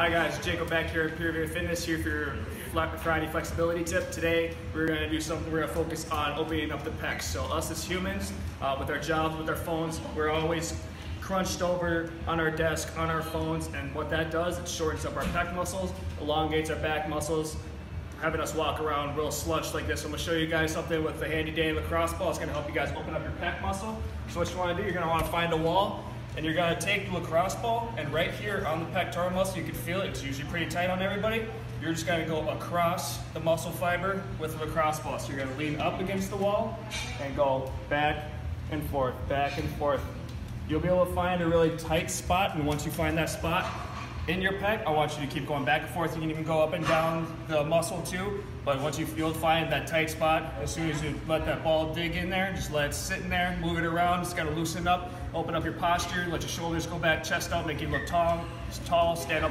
Hi guys, Jacob back here at Pura Vida Fitness here for your Friday flexibility tip. Today we're going to do something, we're going to focus on opening up the pecs. So us as humans, uh, with our jobs, with our phones, we're always crunched over on our desk, on our phones, and what that does, it shortens up our pec muscles, elongates our back muscles, having us walk around real slunched like this. I'm gonna show you guys something with the handy dandy lacrosse ball. It's gonna help you guys open up your pec muscle. So what you wanna do, you're gonna wanna find a wall, and you're gonna take the lacrosse ball, and right here on the pectoral muscle, you can feel it, it's usually pretty tight on everybody. You're just gonna go across the muscle fiber with the lacrosse ball. So you're gonna lean up against the wall and go back and forth, back and forth. You'll be able to find a really tight spot, and once you find that spot, in your pec, I want you to keep going back and forth. You can even go up and down the muscle too. But once you you'll find that tight spot, as soon as you let that ball dig in there, just let it sit in there, move it around. Just gotta loosen up, open up your posture, let your shoulders go back, chest out, make you look tall, tall, stand up.